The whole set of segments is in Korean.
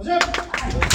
我说不打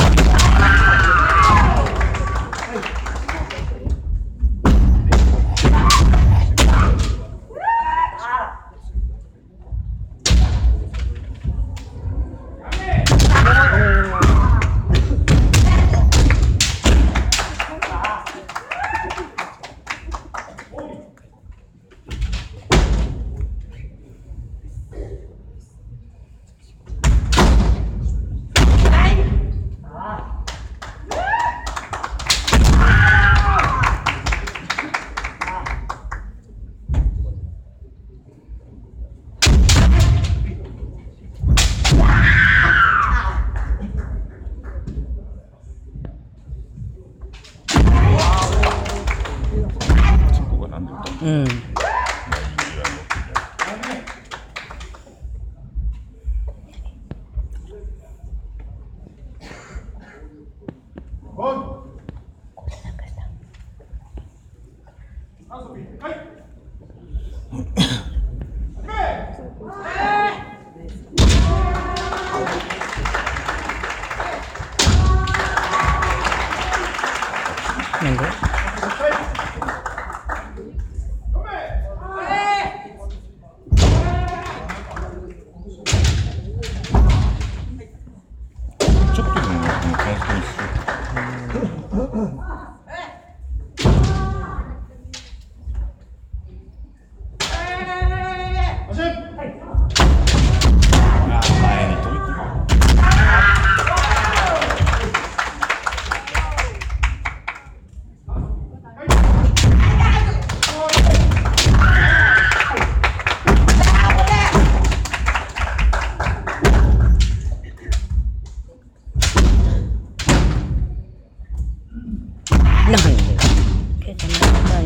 음. 뭔가? 感想。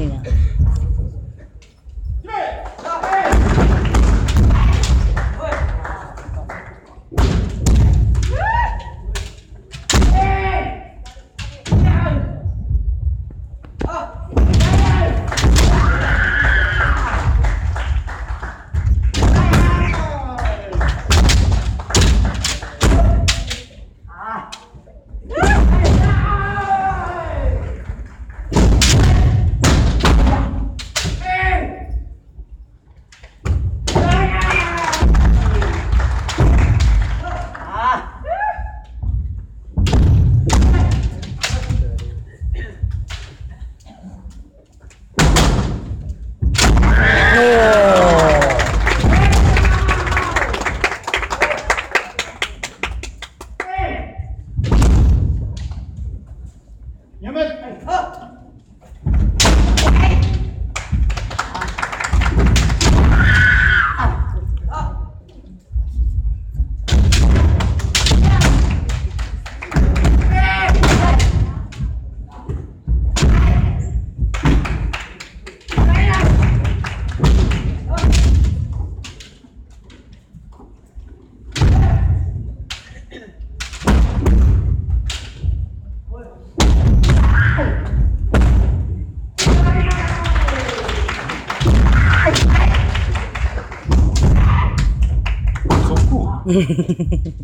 对。個 人。